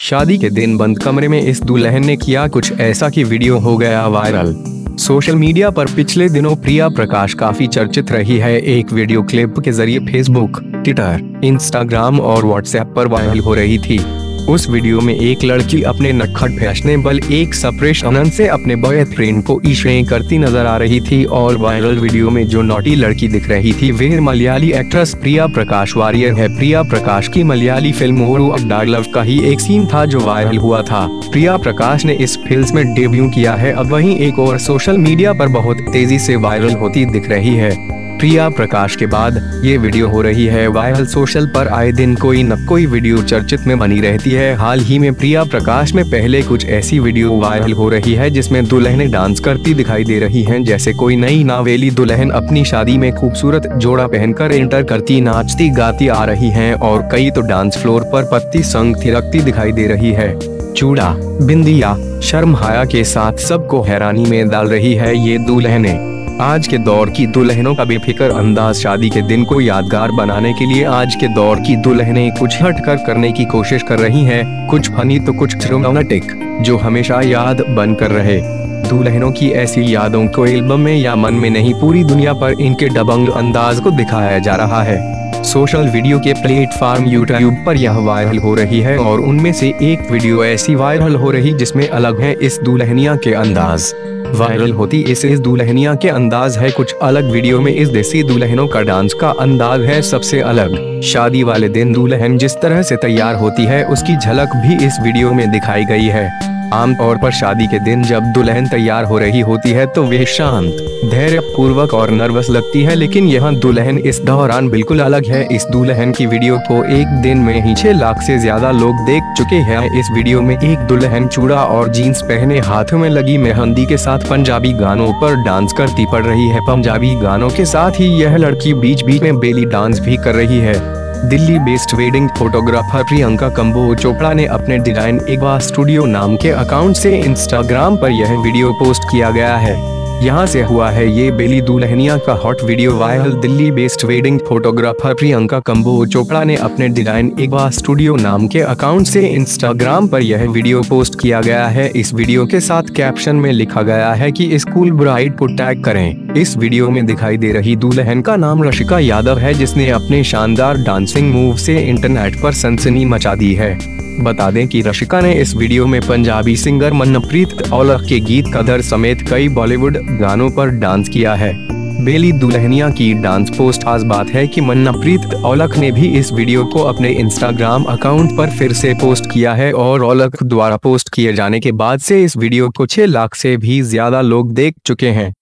शादी के दिन बंद कमरे में इस दुल्हन ने किया कुछ ऐसा कि वीडियो हो गया वायरल। सोशल मीडिया पर पिछले दिनों प्रिया प्रकाश काफ़ी चर्चित रही है। एक वीडियो क्लिप के ज़रिए फेसबुक ट्विटर इंस्टाग्राम और व्हाट्सएप पर वायरल हो रही थी। उस वीडियो में एक लड़की अपने नटखट फैशनेबल एक सप्रेश अनंत से अपने बॉयफ्रेंड को इशारे करती नज़र आ रही थी और वायरल वीडियो में जो नोटी लड़की दिख रही थी वे मलयाली एक्ट्रेस प्रिया प्रकाश वारियर है। प्रिया प्रकाश की मलयाली फ़िल्म लव का ही एक सीन था जो वायरल हुआ था। प्रिया प्रकाश ने इस फ़िल्म में डेब्यू किया है। अब वही एक और सोशल मीडिया पर बहुत तेज़ी से वायरल होती दिख रही है। प्रिया प्रकाश के बाद ये वीडियो हो रही है। वायरल सोशल पर आए दिन कोई न कोई वीडियो चर्चित में बनी रहती है। हाल ही में प्रिया प्रकाश में पहले कुछ ऐसी वीडियो वायरल हो रही है जिसमें दुल्हने डांस करती दिखाई दे रही हैं। जैसे कोई नई नावेली दुल्हन अपनी शादी में खूबसूरत जोड़ा पहनकर एंटर करती, नाचती, गाती आ रही है और कई तो डांस फ्लोर पर पत्ती संग थिरकती दिखाई दे रही है। चूड़ा, बिंदिया, शर्म हाया के साथ सबको हैरानी में डाल रही है ये दुल्हने। आज के दौर की दुल्हनों का बेफिक्र अंदाज शादी के दिन को यादगार बनाने के लिए आज के दौर की दुल्हनें कुछ हट कर करने की कोशिश कर रही हैं, कुछ फनी तो कुछ रोमांटिक जो हमेशा याद बन कर रहे। दुल्हनों की ऐसी यादों को एल्बम में या मन में नहीं पूरी दुनिया पर इनके डबंग अंदाज को दिखाया जा रहा है। सोशल वीडियो के प्लेटफॉर्म यूट्यूब पर यह वायरल हो रही है और उनमें से एक वीडियो ऐसी वायरल हो रही जिसमें अलग है इस दुल्हनिया के अंदाज। वायरल होती इस इस दुल्हनिया के अंदाज है कुछ अलग वीडियो में इस देसी दुल्हनों का डांस का अंदाज है सबसे अलग। शादी वाले दिन दुल्हन जिस तरह से तैयार होती है उसकी झलक भी इस वीडियो में दिखाई गई है। आमतौर पर शादी के दिन जब दुल्हन तैयार हो रही होती है तो वह शांत धैर्य पूर्वक और नर्वस लगती है, लेकिन यह दुल्हन इस दौरान बिल्कुल अलग है। इस दुल्हन की वीडियो को एक दिन में ही छह लाख से ज़्यादा लोग देख चुके हैं। इस वीडियो में एक दुल्हन चूड़ा और जीन्स पहने हाथों में लगी मेहंदी के साथ पंजाबी गानों पर डांस करती पड़ रही है। पंजाबी गानों के साथ ही यह लड़की बीच बीच में बेली डांस भी कर रही है। Delhi based wedding photographer Priyanka Kambo Chopra ने अपने डिज़ाइन एगवा स्टूडियो नाम के अकाउंट से इंस्टाग्राम पर यह वीडियो पोस्ट किया गया है। यहाँ से हुआ है ये बेली दुल्हनिया का hot video viral Delhi based wedding photographer Priyanka Kambo Chopra ने अपने डिज़ाइन एगवा स्टूडियो नाम के अकाउंट से इंस्टाग्राम पर यह वीडियो पोस्ट किया गया है। इस वीडियो के साथ कैप्शन में लिखा गया है कि स्कूल ब्राइड को टैग करें। इस वीडियो में दिखाई दे रही दुल्हन का नाम रशिका यादव है जिसने अपने शानदार डांसिंग मूव से इंटरनेट पर सनसनी मचा दी है। बता दें कि रशिका ने इस वीडियो में पंजाबी सिंगर मनप्रीत औलख के गीत कदर समेत कई बॉलीवुड गानों पर डांस किया है। बेली दुल्हनिया की डांस पोस्ट खास बात है कि मन्नाप्रीत औलख ने भी इस वीडियो को अपने इंस्टाग्राम अकाउंट पर फिर से पोस्ट किया है और औलख द्वारा पोस्ट किए जाने के बाद से इस वीडियो को छह लाख से भी ज़्यादा लोग देख चुके हैं।